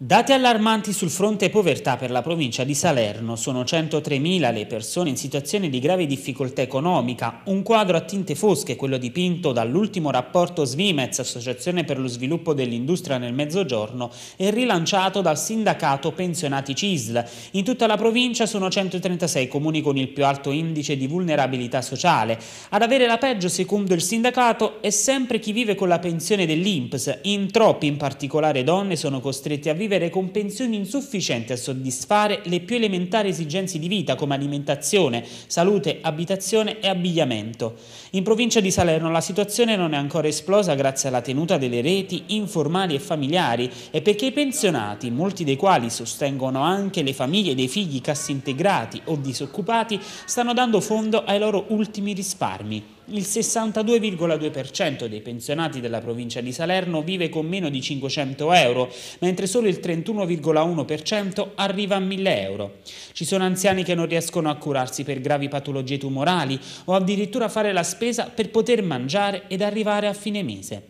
Dati allarmanti sul fronte povertà per la provincia di Salerno. Sono 103.000 le persone in situazione di grave difficoltà economica. Un quadro a tinte fosche, quello dipinto dall'ultimo rapporto Svimez, Associazione per lo sviluppo dell'industria nel Mezzogiorno, e rilanciato dal sindacato Pensionati CISL. In tutta la provincia sono 136 comuni con il più alto indice di vulnerabilità sociale. Ad avere la peggio, secondo il sindacato, è sempre chi vive con la pensione dell'Inps. In troppi, in particolare donne, sono costretti a vivere vivere con pensioni insufficienti a soddisfare le più elementari esigenze di vita come alimentazione, salute, abitazione e abbigliamento. In provincia di Salerno la situazione non è ancora esplosa grazie alla tenuta delle reti informali e familiari e perché i pensionati, molti dei quali sostengono anche le famiglie dei figli cassintegrati o disoccupati, stanno dando fondo ai loro ultimi risparmi. Il 62,2% dei pensionati della provincia di Salerno vive con meno di 500 euro, mentre solo il 31,1% arriva a 1000 euro. Ci sono anziani che non riescono a curarsi per gravi patologie tumorali o addirittura fare la spesa per poter mangiare ed arrivare a fine mese.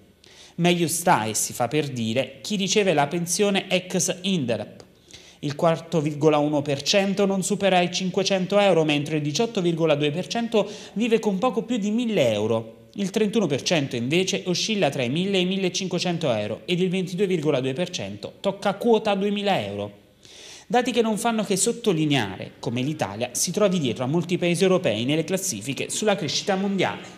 Meglio sta, e si fa per dire, chi riceve la pensione ex Inderp il 4,1% non supera i 500 euro, mentre il 18,2% vive con poco più di 1000 euro. Il 31% invece oscilla tra i 1000 e i 1500 euro ed il 22,2% tocca quota 2000 euro. Dati che non fanno che sottolineare come l'Italia si trovi dietro a molti paesi europei nelle classifiche sulla crescita mondiale.